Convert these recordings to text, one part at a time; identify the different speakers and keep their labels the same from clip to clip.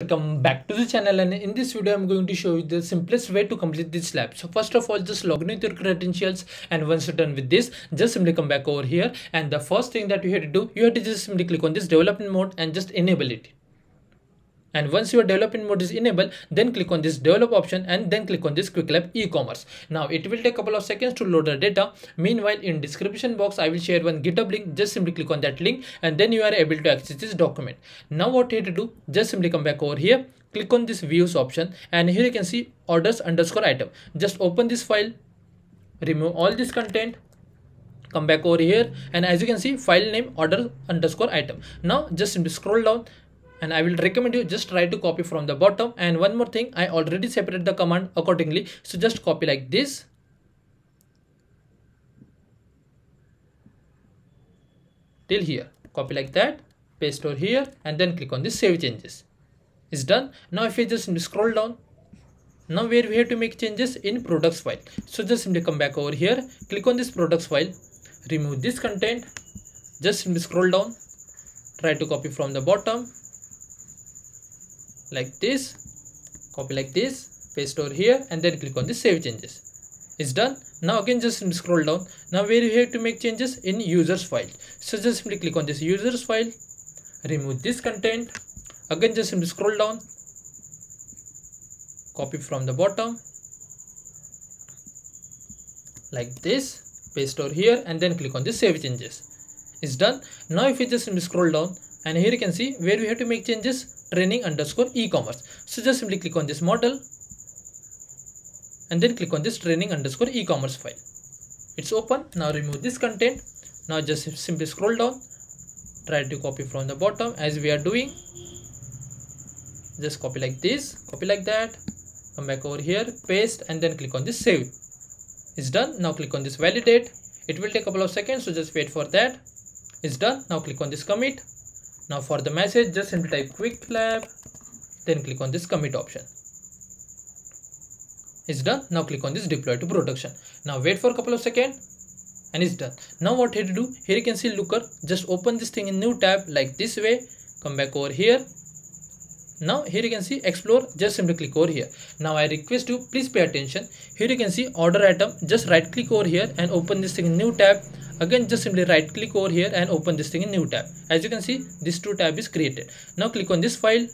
Speaker 1: welcome back to the channel and in this video i'm going to show you the simplest way to complete this lab. So first of all just log in with your credentials and once you're done with this just simply come back over here. And the first thing that you have to do you have to just simply click on this development mode and just enable it and once your development mode is enabled then click on this develop option and then click on this quick lab e-commerce. Now it will take a couple of seconds to load the data. Meanwhile in description box i will share one github link. Just simply click on that link and then you are able to access this document. Now what you have to do just simply come back over here click on this views option and here you can see orders underscore item. Just open this file remove all this content come back over here and as you can see file name order underscore item. Now just simply scroll down and I will recommend you just try to copy from the bottom. And one more thing I already separated the command accordingly. So just copy like this. Till here. Copy like that. Paste over here. And then click on this save changes. It's done. Now if you just scroll down now where we have to make changes? In products file. So just simply come back over here. Click on this products file. Remove this content. Just scroll down. Try to copy from the bottom like this copy like this paste over here and then click on the save changes. It's done. Now again just scroll down. Now where you have to make changes? In users file. So just simply click on this users file remove this content. Again just simply scroll down. Copy from the bottom. Like this paste over here and then click on the save changes. It's done. Now if you just scroll down and here you can see where we have to make changes training underscore e-commerce. So just simply click on this model and then click on this training underscore e-commerce file. It's open. Now remove this content. Now just simply scroll down. Try to copy from the bottom as we are doing. Just copy like this. Copy like that. Come back over here. Paste and then click on this save. It's done. Now click on this validate. It will take a couple of seconds so just wait for that. It's done. Now click on this commit now for the message just simply type quick lab then click on this commit option. It's done. Now click on this deploy to production. Now wait for a couple of seconds and it's done. Now what here to do? Here you can see looker just open this thing in new tab like this way. Come back over here. Now here you can see explore just simply click over here. Now i request you please pay attention. Here you can see order item just right click over here and open this thing in new tab again just simply right click over here and open this thing in new tab. As you can see this two tab is created. Now click on this file.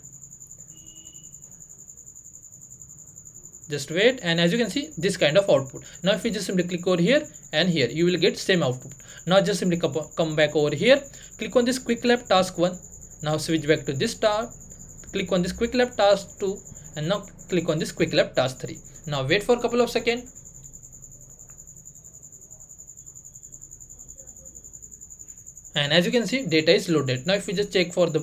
Speaker 1: Just wait and as you can see this kind of output. Now if you just simply click over here and here you will get same output. Now just simply come back over here. Click on this quick lab task 1 now switch back to this tab. Click on this quick lab task 2 and now click on this quick lab task 3 now wait for a couple of seconds and as you can see data is loaded. Now if we just check for the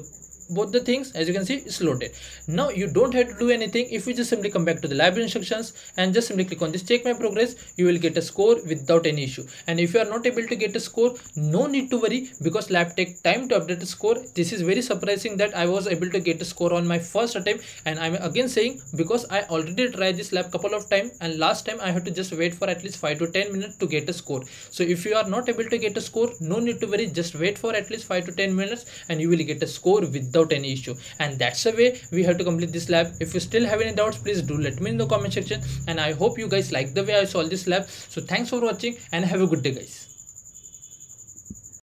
Speaker 1: both the things as you can see it's loaded. Now you don't have to do anything if you just simply come back to the library instructions and just simply click on this check my progress you will get a score without any issue. And if you are not able to get a score no need to worry because lab take time to update the score this is very surprising that i was able to get a score on my first attempt and i'm again saying because i already tried this lab couple of times and last time i had to just wait for at least 5 to 10 minutes to get a score. So if you are not able to get a score no need to worry just wait for at least 5 to 10 minutes and you will get a score without without any issue. And that's the way we have to complete this lab. If you still have any doubts please do let me in the comment section. And i hope you guys like the way i solved this lab. So thanks for watching and have a good day guys